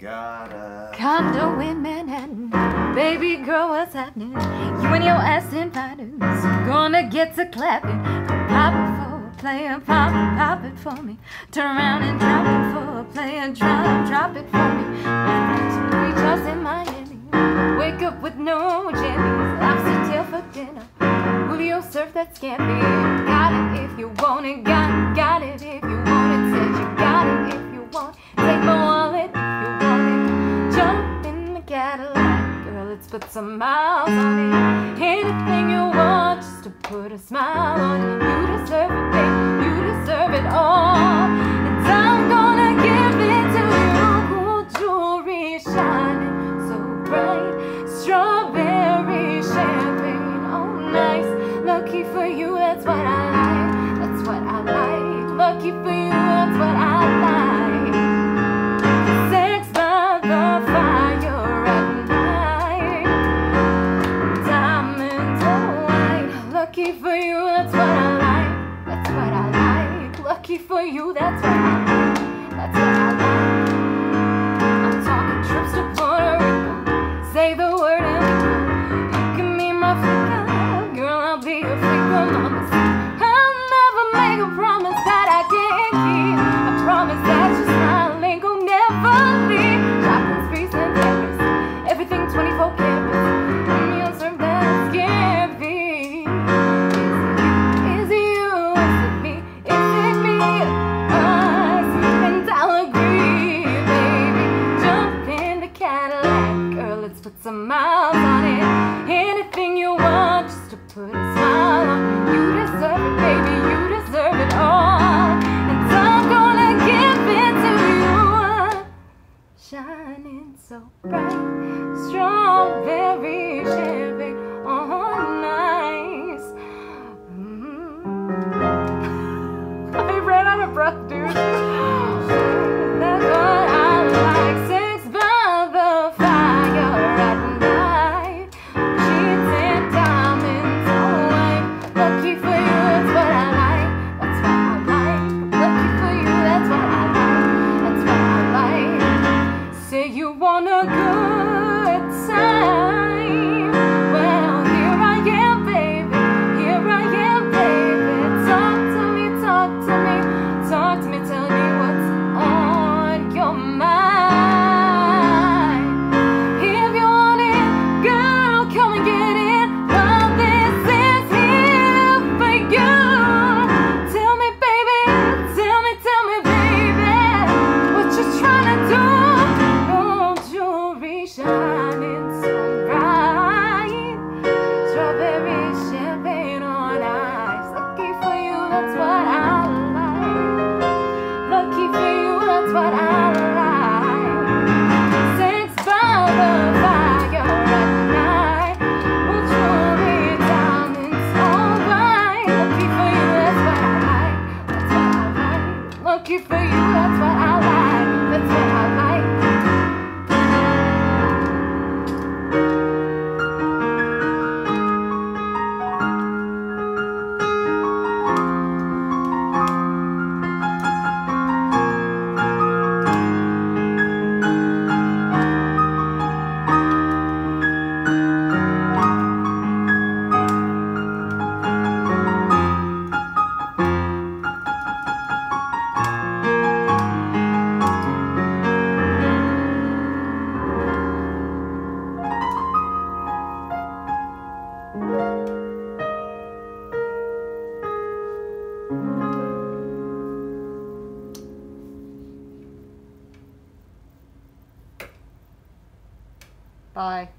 gotta. Condo in Manhattan, baby girl, what's happening? You and your ass in finals, gonna get to clapping. Pop it for a player, pop it, pop it for me. Turn around and drop it for a player, drop, drop it for me. We toss in Miami, wake up with no jammies. Lobster tail for dinner, will you serve that scampi. Got it if you want it, got, got it if you want it. put some miles on me. Anything you want just to put a smile on you. You deserve it, baby. for you, that's why. That's why of my body. Anything you want, just to put a smile on. You deserve it, baby, you deserve it all. And I'm gonna give it to you. Shining so bright, strawberry champagne. Bye.